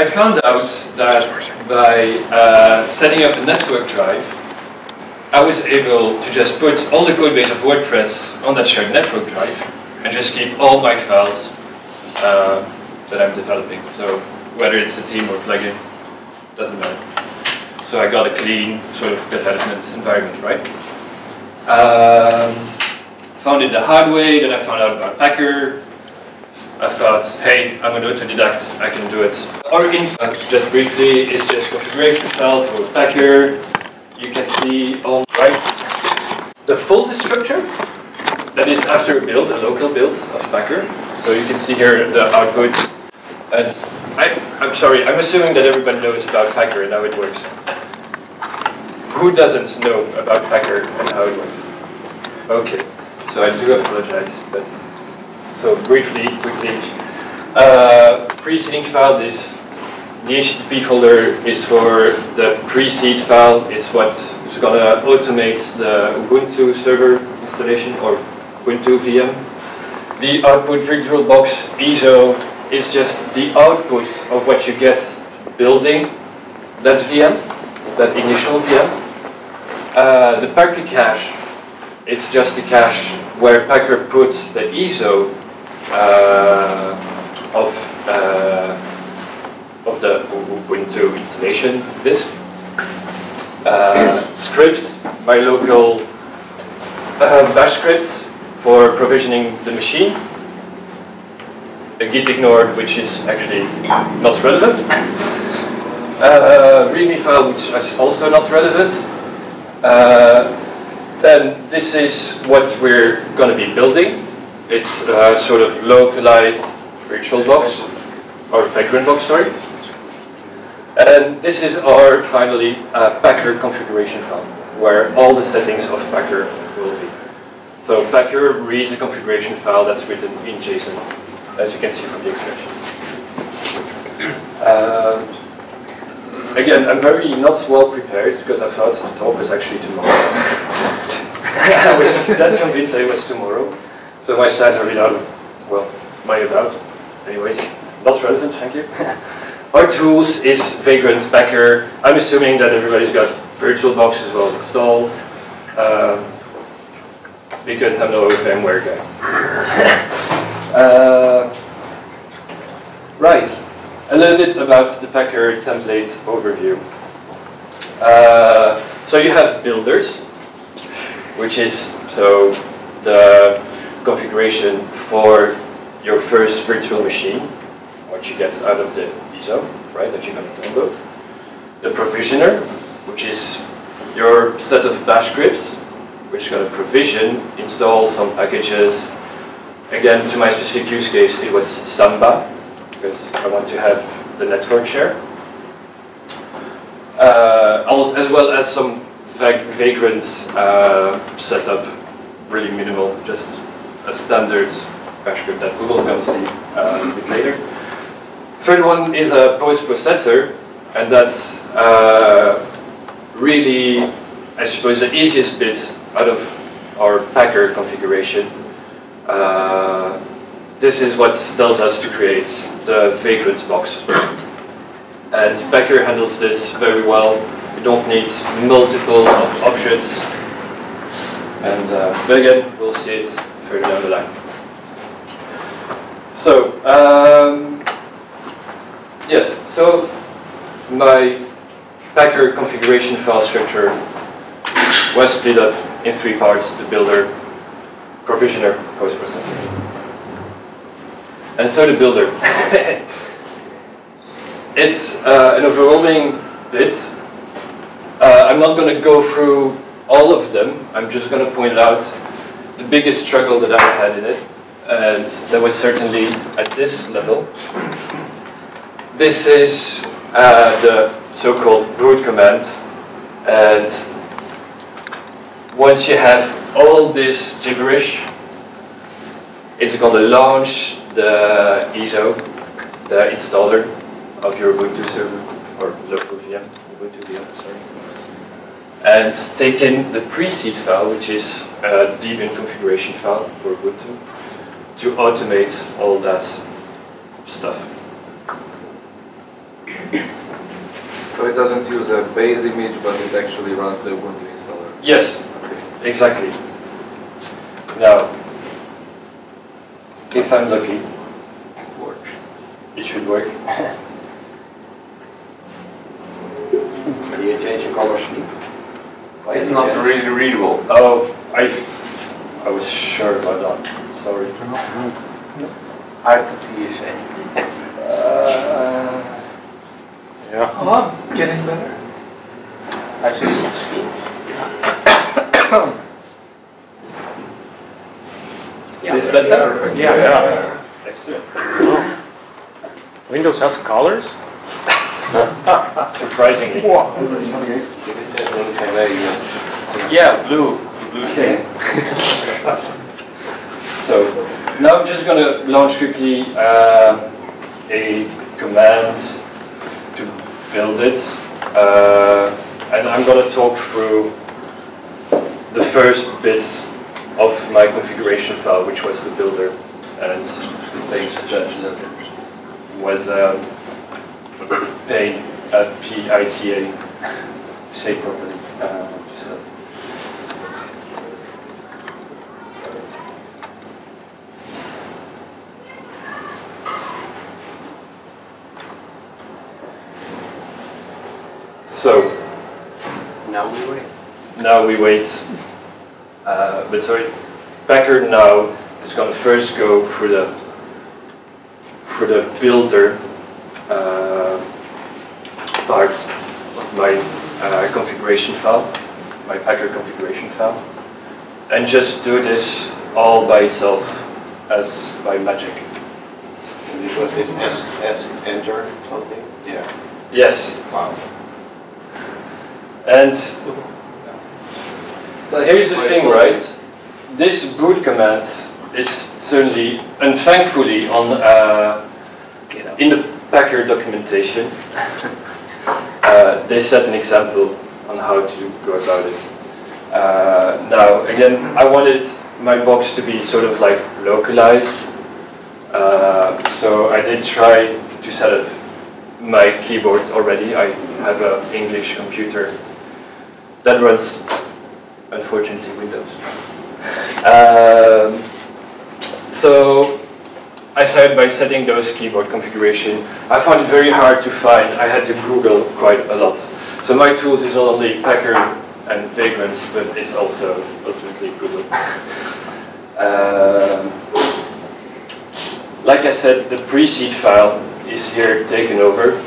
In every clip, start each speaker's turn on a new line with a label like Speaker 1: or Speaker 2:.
Speaker 1: I found out that by uh, setting up a network drive, I was able to just put all the code base of WordPress on that shared network drive and just keep all my files uh, that I'm developing. So whether it's a theme or plugin, doesn't matter. So I got a clean sort of development environment, right? Um, found it the hard way, then I found out about Packer. I thought, hey, I'm going an autodidact, I can do it. Origin, just briefly, is just configuration file for Packer. You can see on right the folder structure. That is after a build, a local build of Packer. So you can see here the output. And I, I'm sorry, I'm assuming that everybody knows about Packer and how it works. Who doesn't know about Packer and how it works? Okay, so I do apologize, but so briefly, quickly. Uh, file is the HTTP folder is for the pre-seed file. It's what is going to automate the Ubuntu server installation or Ubuntu VM. The output VirtualBox ISO is just the output of what you get building that VM, that initial VM. Uh, the Packer cache, it's just the cache where Packer puts the ISO of uh, of the Ubuntu installation disk. Uh, scripts, my local uh, bash scripts for provisioning the machine. A git ignored, which is actually not relevant. uh, README file, which is also not relevant. Uh, then this is what we're going to be building. It's a sort of localized virtual box, or Vagrant box, sorry. And this is our, finally, uh, Packer configuration file, where all the settings of Packer will be. So Packer reads a configuration file that's written in JSON, as you can see from the extension. Uh, again, I'm very not well prepared, because I thought the talk was actually tomorrow. I was that convinced it was tomorrow. So my slides are a bit out of, well, my about. Anyway, that's relevant, thank you. Our tools is Vagrant Packer. I'm assuming that everybody's got VirtualBox as well installed. Um, because I'm no VMware guy. uh, right, a little bit about the Packer template overview. Uh, so you have builders, which is so the configuration for your first virtual machine, what you get out of the ISO, right, that you're going to download. The provisioner, which is your set of bash scripts, which is going to provision, install some packages. Again, to my specific use case, it was Samba, because I want to have the network share. Uh, as well as some vagrant uh, setup, really minimal, just a standard bash script that we will see uh, a bit later. Third one is a post-processor, and that's uh, really, I suppose, the easiest bit out of our Packer configuration. Uh, this is what tells us to create the vagrant box. And Packer handles this very well. You don't need multiple of options. And uh, again, we'll see it further down the line. So, um, yes, so my Packer configuration file structure was split up in three parts, the builder, provisioner, post-processor. And so the builder. it's uh, an overwhelming bit. Uh, I'm not going to go through all of them. I'm just going to point out the biggest struggle that I had in it. And that was certainly at this level. This is uh, the so-called boot command. And once you have all this gibberish, it's going to launch the ISO, the installer of your Ubuntu server, or local VM, Ubuntu VM, sorry. And take in the pre-seed file, which is uh, a Debian configuration file for Ubuntu, to automate all that stuff.
Speaker 2: So it doesn't use a base image, but it actually runs the Ubuntu installer.
Speaker 1: Yes,
Speaker 2: Okay.
Speaker 1: exactly. Now, if I'm lucky,
Speaker 2: It works.
Speaker 1: it should work.
Speaker 3: Do you change the color scheme? Why
Speaker 4: It's not
Speaker 3: yes?
Speaker 4: really readable.
Speaker 1: Oh, I, I was sure about that. Sorry.
Speaker 4: Hard to TSA.
Speaker 1: Uh, yeah.
Speaker 2: Oh, getting better.
Speaker 3: I see the scheme.
Speaker 1: Is this better?
Speaker 5: Yeah, yeah.
Speaker 1: Excellent. Oh.
Speaker 5: Windows has colors?
Speaker 1: Surprisingly.
Speaker 3: If it says link away, yes.
Speaker 4: Yeah, blue, blue thing.
Speaker 1: So now I'm just going to launch quickly uh, a command to build it. Uh, and I'm going to talk through the first bit of my configuration file, which was the builder and the things that was um, paid at PITA, say properly. Uh, so. So
Speaker 3: Now we wait.
Speaker 1: now we wait. Uh, but sorry, Packer now is going to first go for the for the builder uh, part of my uh, configuration file, my Packer configuration file, and just do this all by itself as by magic.
Speaker 3: And this was this S, S enter something? Yeah.
Speaker 1: Yes,
Speaker 3: Wow.
Speaker 1: and Here's the thing, right? This boot command is certainly and thankfully on uh, in the Packer documentation. uh, they set an example on how to go about it. Uh, now, again, I wanted my box to be sort of like localized, uh, so I did try to set up my keyboard already. I have an English computer that runs unfortunately Windows. Um, so I started by setting those keyboard configuration. I found it very hard to find. I had to Google quite a lot. So my tools is not only Packer and Vagrants, but it's also ultimately Google. um, like I said, the pre-seed file is here taken over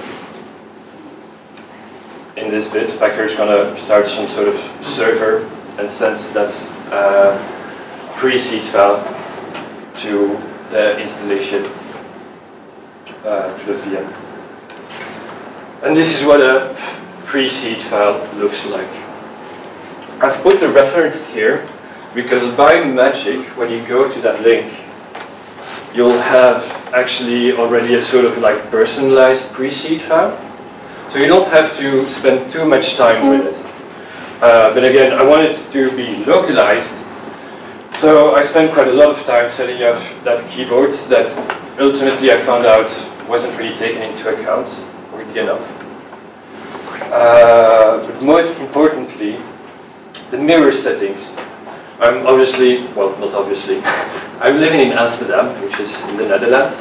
Speaker 1: in this bit. Packer is going to start some sort of server and sends that uh, pre-seed file to installation uh, to the VM. And this is what a pre-seed file looks like. I've put the reference here because by magic, when you go to that link, you'll have actually already a sort of like personalized pre-seed file. So you don't have to spend too much time with it. Uh, but again, I want it to be localized. So I spent quite a lot of time setting up that keyboard that ultimately I found out wasn't really taken into account, weirdly enough. Uh, but most importantly, the mirror settings. I'm obviously, well, not obviously, I'm living in Amsterdam, which is in the Netherlands.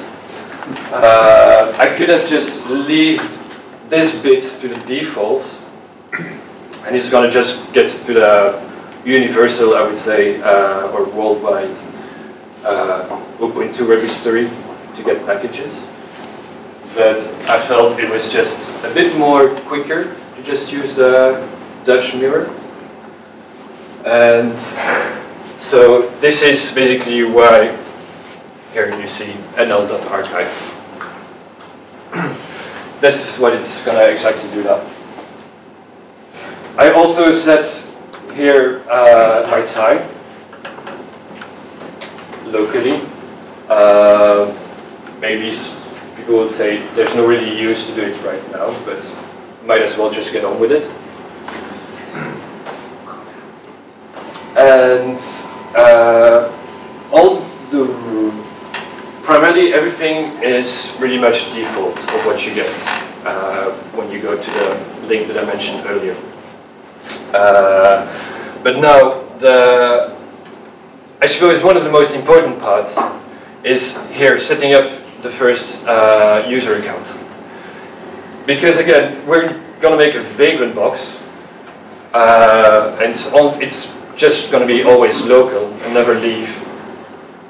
Speaker 1: Uh, I could have just left this bit to the default and it's going to just get to the universal, I would say, uh, or worldwide uh, Ubuntu registry to get packages. But I felt it was just a bit more quicker to just use the Dutch mirror. And so this is basically why here you see nl.archive. this is what it's going to exactly do that. I also set here uh, my time locally. Uh, maybe people would say there's no really use to do it right now, but might as well just get on with it. And uh, all the primarily everything is really much default of what you get. uh, when you go to the link that I mentioned earlier. Uh, but now, the, I suppose one of the most important parts is here setting up the first uh, user account. Because again, we're going to make a Vagrant box, uh, and it's, all, it's just going to be always local and never leave,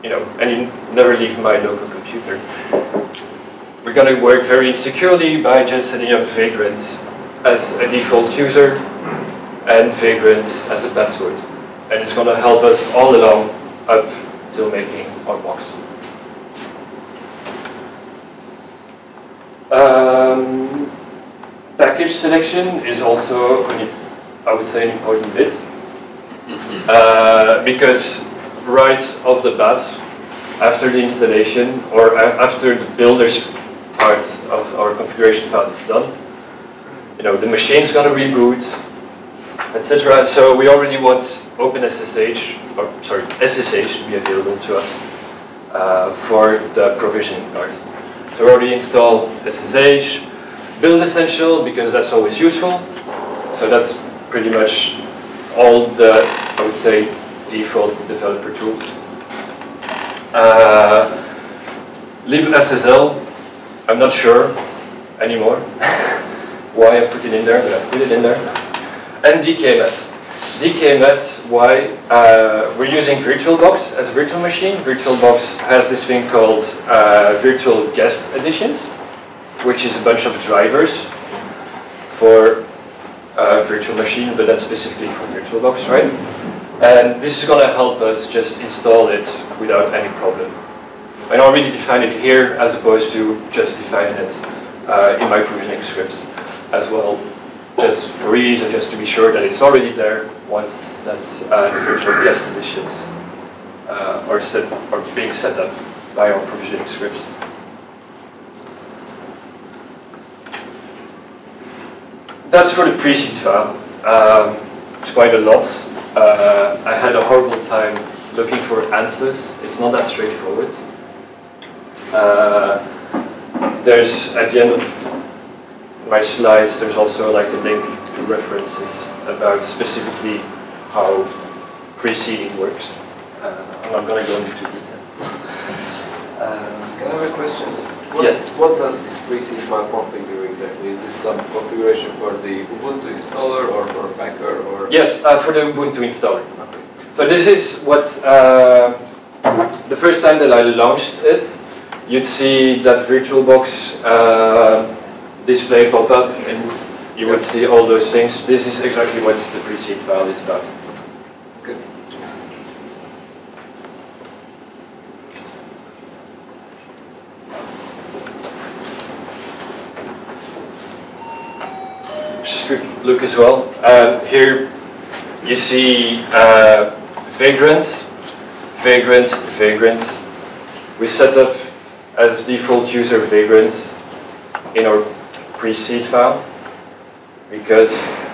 Speaker 1: you know, and you never leave my local computer. We're going to work very securely by just setting up Vagrant as a default user and Vagrant as a password. And it's going to help us all along up till making our box. Um, package selection is also, I would say, an important bit. Uh, because right off the bat, after the installation or after the builder's part of our configuration file is done, you know, the machine's going to reboot, etc. So we already want OpenSSH, or sorry, SSH to be available to us uh, for the provisioning part. So we already install SSH, build essential because that's always useful. So that's pretty much all the, I would say, default developer tools. Uh, libSSL, I'm not sure anymore why I put it in there, but I put it in there. And DKMS. DKMS, why? Uh, we're using VirtualBox as a virtual machine. VirtualBox has this thing called uh, Virtual Guest Additions, which is a bunch of drivers for a virtual machine, but that's specifically for VirtualBox, right? And this is going to help us just install it without any problem. I already defined it here as opposed to just defining it uh, in my provisioning scripts as well just for and just to be sure that it's already there once that's uh, the virtual guest additions uh, are, set, are being set up by our provisioning scripts. That's for the pre-seed file. Um, it's quite a lot. Uh, I had a horrible time looking for answers. It's not that straightforward. Uh, there's, at the end of my slides, there's also like a link to references about specifically how preseeding works. Uh, I'm not going to go into detail.
Speaker 2: Um, Can I have a question? What,
Speaker 1: yes.
Speaker 2: What does this preseed file configure exactly? Is this some configuration for the Ubuntu installer or for Packer or?
Speaker 1: Yes, uh, for the Ubuntu installer. Okay. So this is what uh, the first time that I launched it, you'd see that VirtualBox uh, display pop up and you would see all those things. This is exactly what the pre-seed file is about.
Speaker 2: Good.
Speaker 1: Just quick look as well. Uh, here you see uh, Vagrant, Vagrant, Vagrant. We set up as default user Vagrant in our pre-seed file because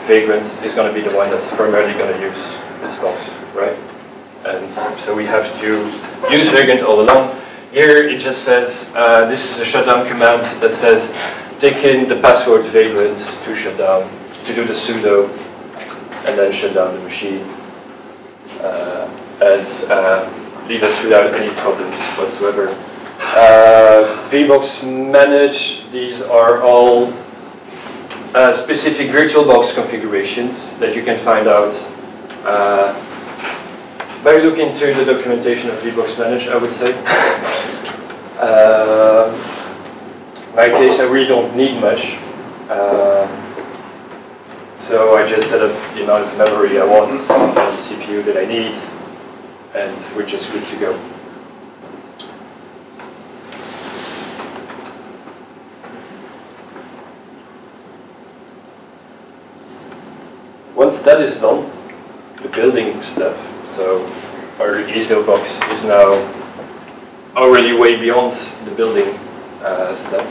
Speaker 1: Vagrant is going to be the one that's primarily going to use this box, right? And so we have to use Vagrant all along. Here it just says, uh, this is a shutdown command that says, take in the password Vagrant to shut down, to do the sudo, and then shut down the machine. Uh, and uh, leave us without any problems whatsoever. Uh, VBox Manage, these are all uh, specific VirtualBox configurations that you can find out uh, by looking through the documentation of VBox Manage, I would say. uh, in my case, I really don't need much. Uh, so I just set up the amount of memory I want and the CPU that I need, and we're just good to go. Once that is done, the building step, so our ISO box is now already way beyond the building uh, step.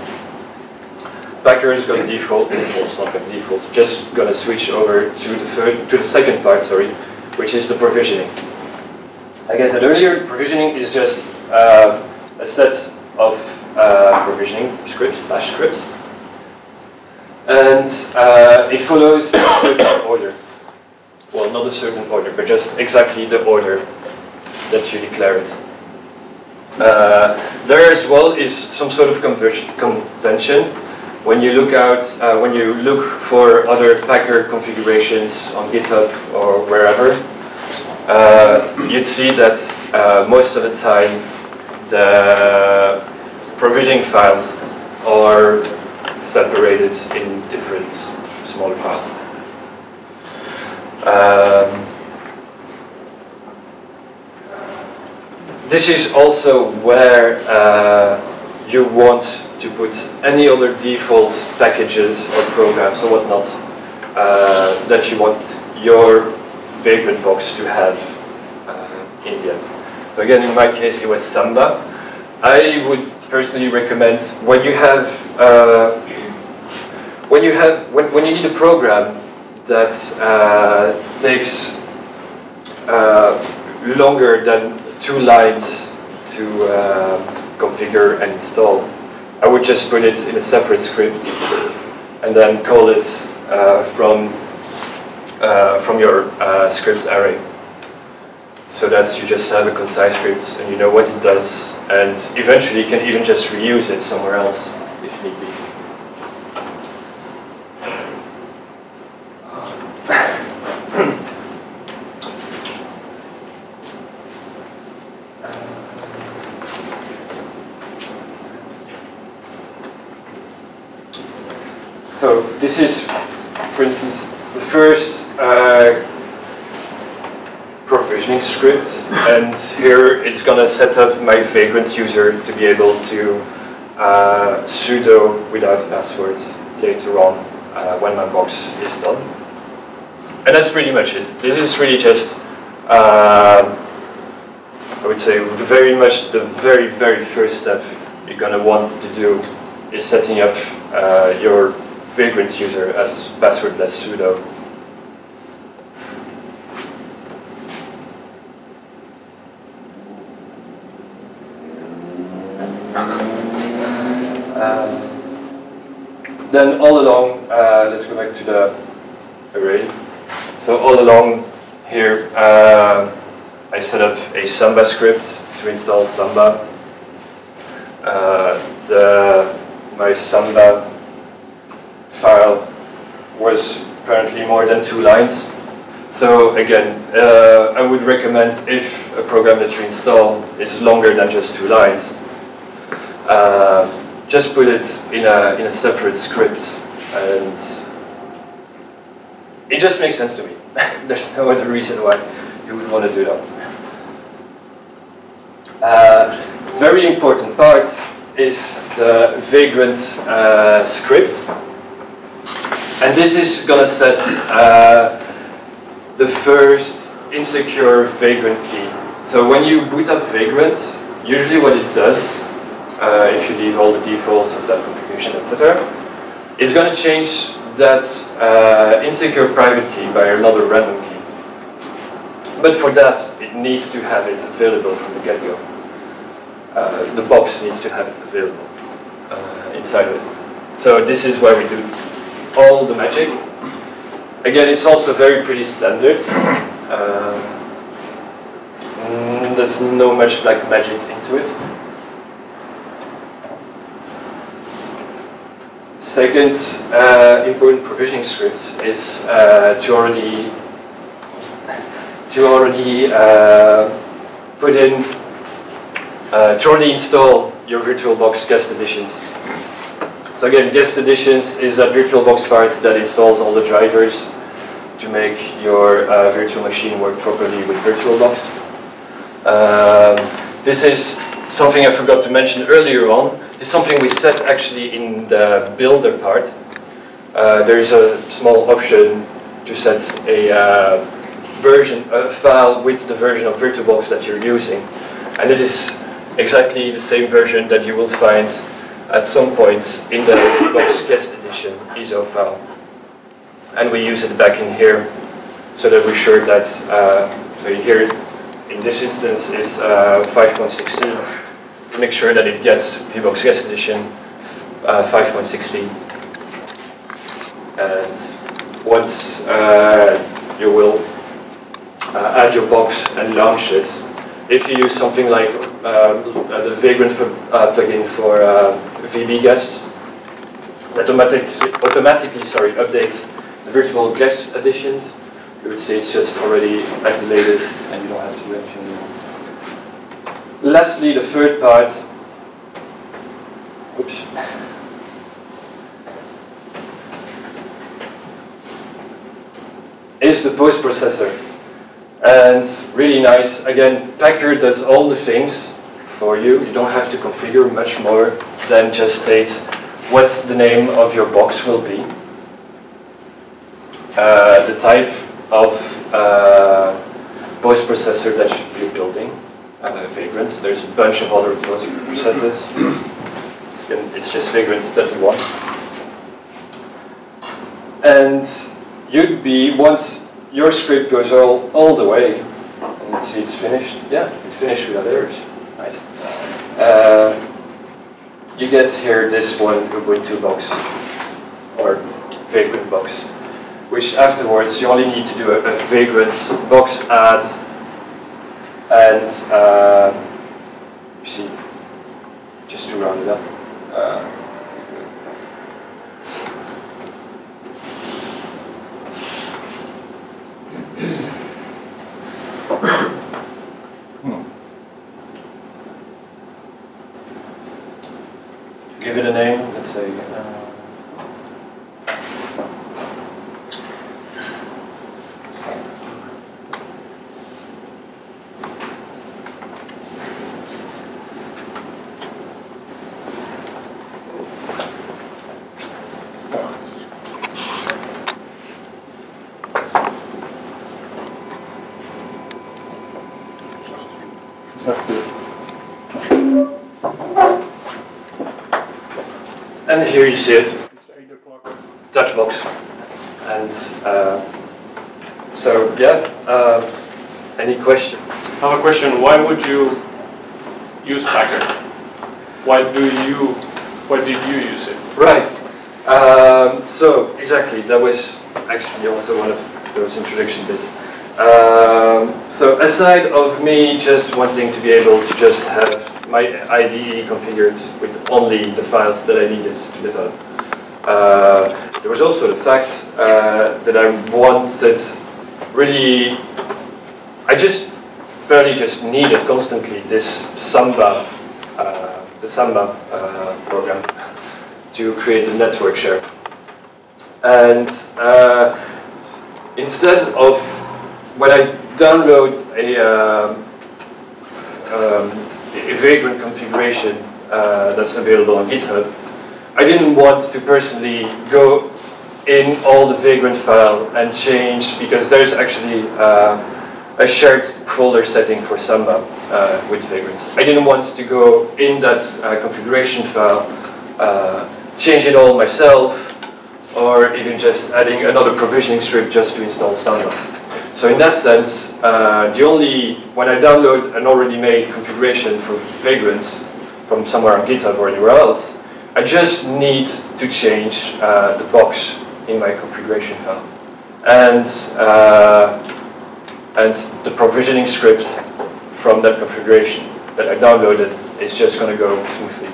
Speaker 1: Packer is going to default, it's not going to default, just going to switch over to the third, to the second part, sorry, which is the provisioning. Like I said earlier, provisioning is just uh, a set of uh, provisioning scripts, bash scripts, and uh, it follows a certain order. Well, not a certain order, but just exactly the order that you declared. Uh, there as well is some sort of convention. When you look out, uh, when you look for other Packer configurations on GitHub or wherever, uh, you'd see that uh, most of the time the provisioning files are separated in different smaller files. Um, this is also where uh, you want to put any other default packages or programs or whatnot uh, that you want your vagrant box to have uh, in the end. So again, in my case, it was Samba. I would personally recommend when you have uh, when you have when, when you need a program that uh, takes uh, longer than two lines to uh, configure and install, I would just put it in a separate script and then call it from uh, from your uh, script array. So that you just have a concise script and you know what it does, and eventually you can even just reuse it somewhere else if need be. So this is, for instance, the first uh, script, and here it's going to set up my vagrant user to be able to uh, sudo without password later on uh, when my box is done. And that's pretty much it. This is really just, uh, I would say, very much the very, very first step you're going to want to do is setting up uh, your vagrant user as passwordless sudo. Then all along, uh, let's go back to the array. So all along here, uh, I set up a Samba script to install Samba. Uh, the, my Samba file was apparently more than two lines. So again, uh, I would recommend if a program that you install is longer than just two lines, uh, just put it in a, in a separate script and it just makes sense to me. There's no other reason why you would want to do that. Uh, very important part is the vagrant uh, script. And this is going to set uh, the first insecure vagrant key. So when you boot up Vagrant, usually what it does, uh, if you leave all the defaults of that configuration, etc., It's going to change that uh, insecure private key by another random key. But for that, it needs to have it available from the get-go. Uh, the box needs to have it available uh, inside of it. So this is where we do all the magic. Again, it's also very pretty standard. Um, mm, there's no much black magic into it. Second uh, important provisioning script is uh, to already to already uh, put in to already install your VirtualBox guest additions. So again, guest additions is that VirtualBox part that installs all the drivers to make your uh, virtual machine work properly with VirtualBox. Um, this is something I forgot to mention earlier on. It's something we set actually in the builder part. Uh, there is a small option to set a uh, version, a file with the version of VirtualBox that you're using. And it is exactly the same version that you will find at some point in the Box guest addition ISO file. And we use it back in here so that we're sure that, uh, so here in this instance is uh, 5.16 to make sure that it gets VBox guest addition uh, 5.16. And once uh, you will uh, add your box and launch it, if you use something like uh, the Vagrant for, uh, plugin for uh, VB guests, automatically, automatically sorry, updates the virtual guest additions, you would say it's just already at the latest and you don't have to new. Lastly, the third part, oops. is the post processor. And really nice, again, Packer does all the things for you. You don't have to configure much more than just state what the name of your box will be. Uh, the type of uh, post processor that you're building, uh, Vagrants. There's a bunch of other post processors. and it's just Vagrants that we want. And you'd be, once your script goes all, all the way, and see, it's finished. Yeah, it's finished without errors. Nice. Uh, you get here this one Ubuntu box, or Vagrant box, which afterwards you only need to do a, a Vagrant box add, and uh, just to round it up. Uh, give it a name, let's say. Uh, and here you see it, Dutch box. And uh, so, yeah, uh, any question?
Speaker 5: I have a question. Why would you use Packer? Why do you? Why did you use it?
Speaker 1: Right. Um, so exactly, that was actually also one of those introduction bits. Um, so aside of me just wanting to be able to just have my IDE configured with only the files that I needed to develop, uh, there was also the fact uh, that I wanted really, I just fairly just needed constantly this Samba, uh, the Samba uh, program to create a network share. And uh, instead of when I download a, um, um, a Vagrant configuration uh, that's available on GitHub, I didn't want to personally go in all the Vagrant file and change because there's actually uh, a shared folder setting for Samba uh, with Vagrants. I didn't want to go in that uh, configuration file, uh, change it all myself, or even just adding another provisioning script just to install Samba. So in that sense, uh, the only, when I download an already made configuration for Vagrant from somewhere on GitHub or anywhere else, I just need to change uh, the box in my configuration file. And, uh, and the provisioning script from that configuration that I downloaded is just going to go smoothly.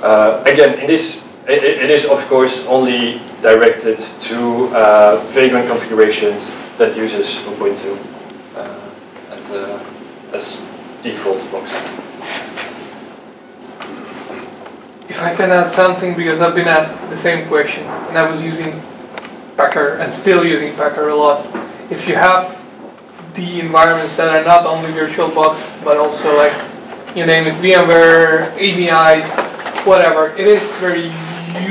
Speaker 1: Uh, again, in this, it, is of course only directed to uh, Vagrant configurations that uses Ubuntu uh, as, a, as default box.
Speaker 6: If I can add something, because I've been asked the same question, and I was using Packer and still using Packer a lot. If you have the environments that are not only VirtualBox, but also like, you name it, VMware, ABIs, whatever, it is very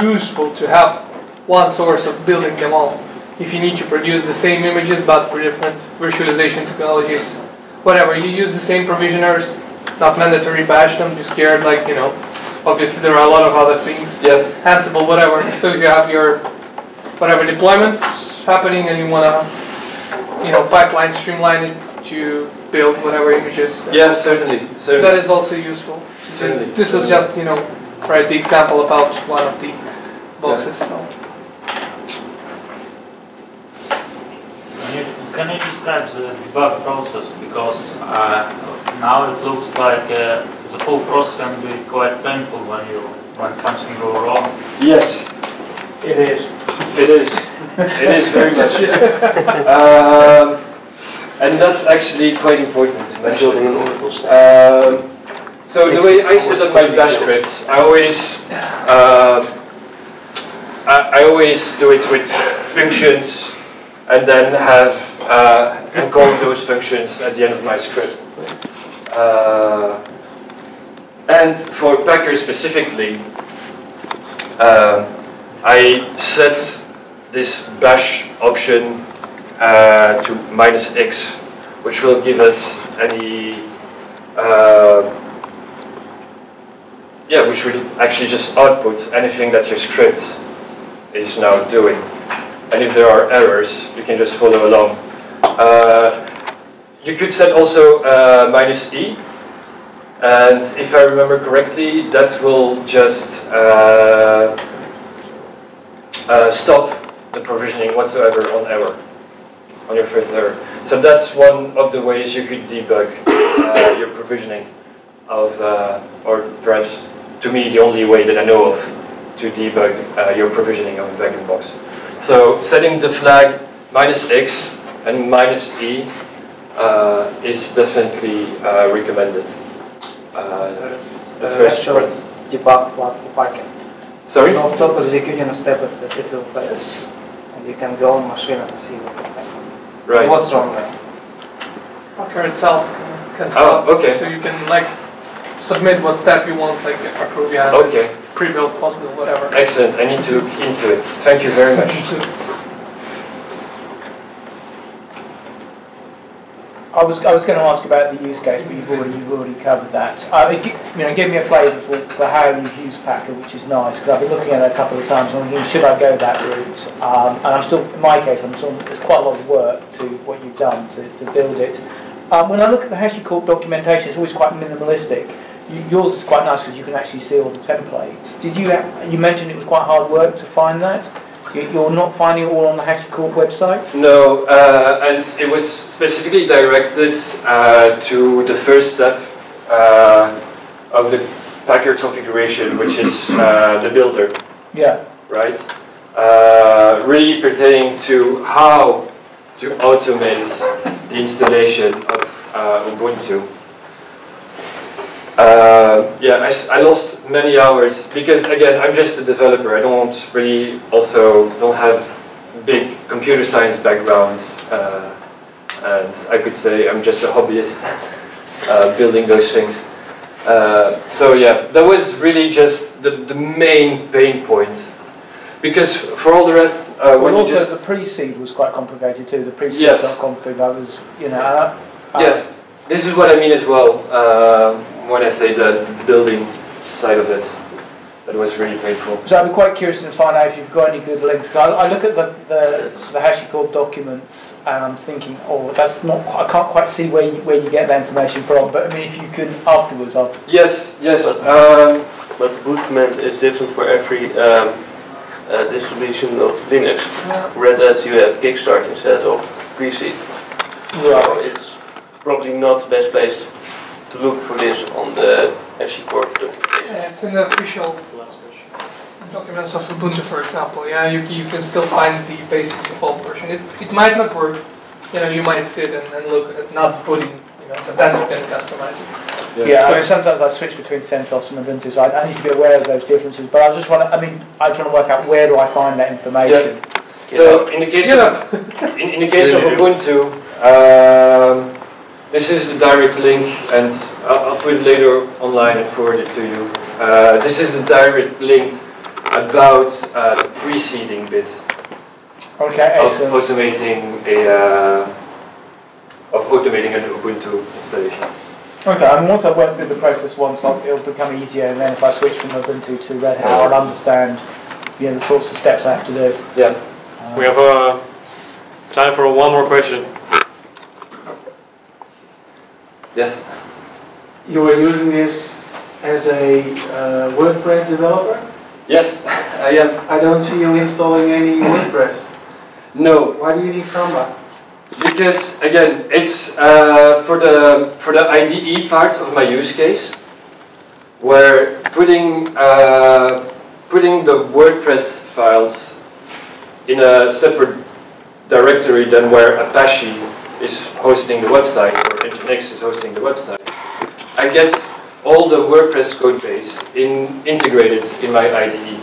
Speaker 6: useful to have one source of building them all. If you need to produce the same images but for different virtualization technologies, whatever, you use the same provisioners, not mandatory bash them, you scared like, you know, obviously there are a lot of other things,
Speaker 1: Yeah,
Speaker 6: Ansible, whatever. So if you have your whatever deployments happening and you wanna, you know, pipeline streamline it to build whatever images.
Speaker 1: Yes, certainly, certainly.
Speaker 6: That is also useful.
Speaker 1: Certainly,
Speaker 6: This was just, you know, right, the example about one of the boxes, so.
Speaker 7: Can you describe the debug process? Because uh, now it looks like uh, the whole process can be quite painful when you when something goes wrong.
Speaker 1: Yes,
Speaker 7: It is.
Speaker 1: it is. It is very much. um, and that's actually quite important to mention.
Speaker 3: Building an Oracle stack.
Speaker 1: Um, so the way I set up my bash scripts, I always, I, I always do it with functions and then have uh, call those functions at the end of my script. Uh, and for Packer specifically, um, I set this bash option uh, to minus x, which will give us any uh, yeah, which will actually just output anything that your script is now doing. And if there are errors, you can just follow along. Uh, you could set also uh, minus e, and if I remember correctly, that will just uh, uh, stop the provisioning whatsoever on error, on your first error. So that's one of the ways you could debug uh, your provisioning of, uh, or perhaps to me the only way that I know of to debug your provisioning of a Vagrant box. So setting the flag minus x and minus e uh, is definitely uh, recommended. Uh, the first
Speaker 8: actual
Speaker 1: sprint.
Speaker 8: debug flag for Python.
Speaker 1: Sorry?
Speaker 8: It'll stop executing a step at the title phase. And you can go on machine and see what's happening.
Speaker 1: Right.
Speaker 8: What's wrong there?
Speaker 6: Packer itself can stop.
Speaker 1: Oh, okay.
Speaker 6: So you can like submit what step you want, like approve, yeah,
Speaker 1: Okay,
Speaker 6: pre-built, post-built, whatever.
Speaker 1: excellent. I need to look into it. Thank you very much.
Speaker 9: I was, I was going to ask about the use case, but you've already, you've already covered that. Uh, it you know, give me a flavour for, for how you've used Packer, which is nice, because I've been looking at it a couple of times and thinking, should I go that route? Um, and I'm still, in my case, I'm still, there's quite a lot of work to what you've done to, to build it. Um, when I look at the HashiCorp documentation, it's always quite minimalistic. You, yours is quite nice because you can actually see all the templates. Did you, you mentioned it was quite hard work to find that? You- You're not finding it all on the HashiCorp website?
Speaker 1: No, uh, and it was specifically directed uh, to the first step uh, of the Packer configuration, which is uh, the builder,
Speaker 9: Yeah.
Speaker 1: right? Uh, really pertaining to how to automate the installation of uh, Ubuntu. Uh, yeah, I lost many hours because again, I'm just a developer. I don't really also don't have big computer science background, uh, and I could say I'm just a hobbyist uh, building those things. Uh, so yeah, that was really just the, the main pain point. Because for all the rest, uh, when
Speaker 9: Well,
Speaker 1: you
Speaker 9: also
Speaker 1: just
Speaker 9: the pre-seed was quite complicated too. The pre-seed
Speaker 1: Yes.
Speaker 9: config, I was, you know, I, I,
Speaker 1: Yes, this is what I mean as well uh, when I say the, the building side of it. That was really painful.
Speaker 9: So I'd be quite curious to find out if you've got any good links. 'Cause I, I look at the, the, the HashiCorp documents and I'm thinking, oh, that's not. I can't quite see where you, where you get that information from. But I mean, if you could afterwards, I'll,
Speaker 1: Yes, yes. Um,
Speaker 4: But the boot command is different for every um, uh, distribution of Linux. Red Hat, you have Kickstart instead of Preseed. So it's probably not the best place to look for this on the HashiCorp documentation.
Speaker 6: Yeah, it's in the official documents of Ubuntu, for example. Yeah, you, you can still find the basic default version. It, it might not work. You know, you might sit and, and look at not putting, you know, but then you can customize it.
Speaker 9: yeah. I mean, sometimes I switch between CentOS and Ubuntu, so I, I need to be aware of those differences. But I just want to. I mean, I just want to work out where do I find that information. Yeah.
Speaker 1: so in the case of in, in the case of Ubuntu, um, this is the direct link, and I'll, I'll put it later online and forward it to you. Uh, this is the direct link about uh, the preseeding bit
Speaker 9: Okay,
Speaker 1: of
Speaker 9: excellent.
Speaker 1: automating a uh, of automating an Ubuntu installation.
Speaker 9: Okay, and once I've worked through the process once, I'll, it'll become easier, and then if I switch from Ubuntu to Red Hat, I'll understand, you know, the sorts of steps I have to do.
Speaker 1: Yeah.
Speaker 9: Um,
Speaker 5: We have uh, time for one more question.
Speaker 1: Yes.
Speaker 10: You are using this as a uh, WordPress developer?
Speaker 1: Yes, I am.
Speaker 10: I don't see you installing any WordPress.
Speaker 1: No,
Speaker 10: Why do you need Samba?
Speaker 1: because again, it's uh, for the for the IDE part of my use case, where putting uh, putting the WordPress files in a separate directory than where Apache is hosting the website or Nginx is hosting the website. I get all the WordPress code base in, integrated in my IDE.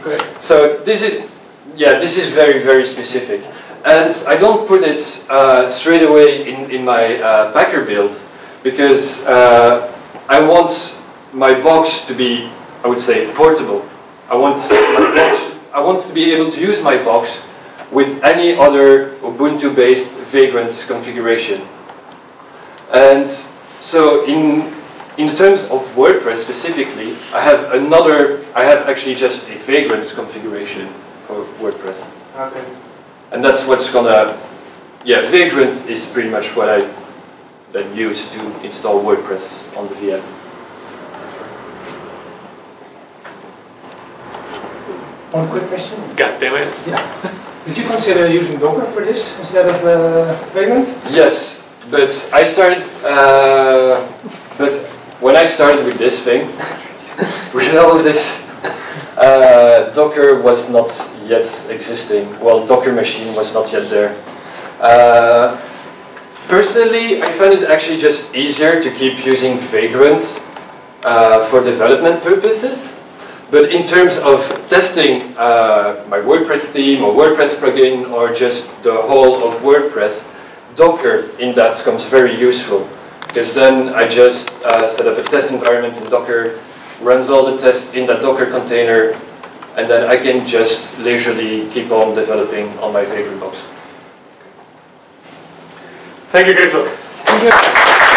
Speaker 6: Okay.
Speaker 1: So this is, yeah, this is very, very specific. And I don't put it uh, straight away in, in my uh, Packer build because uh, I want my box to be, I would say, portable. I want my box, I want to be able to use my box with any other Ubuntu-based Vagrant configuration. And so in, in terms of WordPress specifically, I have another, I have actually just a Vagrant configuration for WordPress.
Speaker 10: Okay.
Speaker 1: And that's what's gonna, yeah, Vagrant is pretty much what I then use to install WordPress on the VM.
Speaker 9: One quick question.
Speaker 5: God damn it.
Speaker 9: Did you consider using Docker for this instead of uh, Vagrant?
Speaker 1: Yes, but I started, uh, but when I started with this thing, with all of this, uh, Docker was not yet existing. Well, Docker machine was not yet there. Uh, personally, I find it actually just easier to keep using Vagrant uh, for development purposes. But in terms of testing uh, my WordPress theme or WordPress plugin or just the whole of WordPress, Docker in that comes very useful. Because then I just uh, set up a test environment in Docker, runs all the tests in that Docker container, and then I can just leisurely keep on developing on my favorite box.
Speaker 5: Thank you, Christoph.